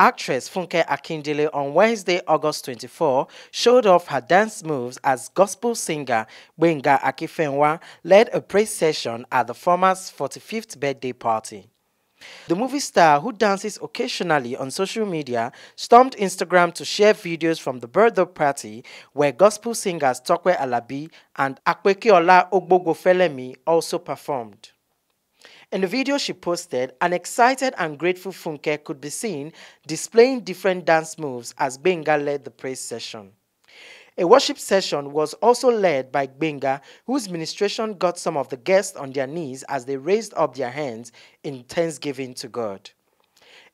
Actress Funke Akindele on Wednesday, August 24, showed off her dance moves as gospel singer Gbenga Akinfenwa led a praise session at the former's 45th birthday party. The movie star, who dances occasionally on social media, stormed Instagram to share videos from the birthday party where gospel singers Tope Alabi and Akpekiola Ogbogofelemi also performed. In the video she posted, an excited and grateful Funke could be seen displaying different dance moves as Gbenga led the praise session. A worship session was also led by Gbenga, whose ministration got some of the guests on their knees as they raised up their hands in thanksgiving to God.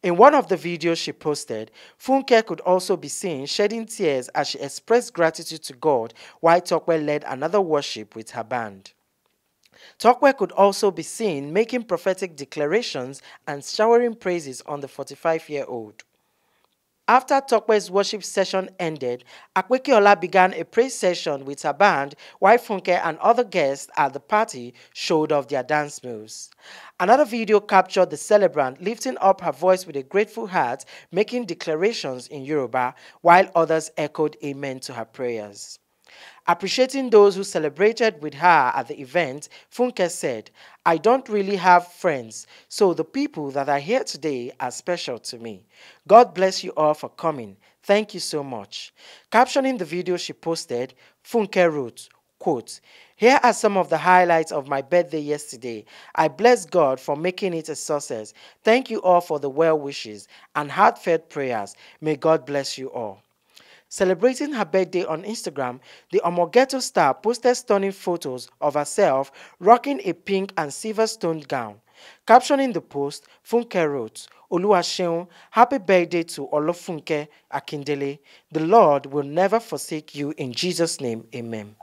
In one of the videos she posted, Funke could also be seen shedding tears as she expressed gratitude to God while Tope led another worship with her band. Tope could also be seen making prophetic declarations and showering praises on the 45-year-old. After Tope's worship session ended, Akpekiola began a praise session with her band while Funke and other guests at the party showed off their dance moves. Another video captured the celebrant lifting up her voice with a grateful heart, making declarations in Yoruba, while others echoed amen to her prayers. Appreciating those who celebrated with her at the event, Funke said, I don't really have friends, so the people that are here today are special to me. God bless you all for coming. Thank you so much. Captioning the video she posted, Funke wrote, quote, Here are some of the highlights of my birthday yesterday. I bless God for making it a success. Thank you all for the well wishes and heartfelt prayers. May God bless you all. Celebrating her birthday on Instagram, the Omo Ghetto star posted stunning photos of herself rocking a pink and silver stoned gown. Captioning the post, Funke wrote, Oluwaseun, happy birthday to Olufunke Akindele. The Lord will never forsake you in Jesus' name. Amen.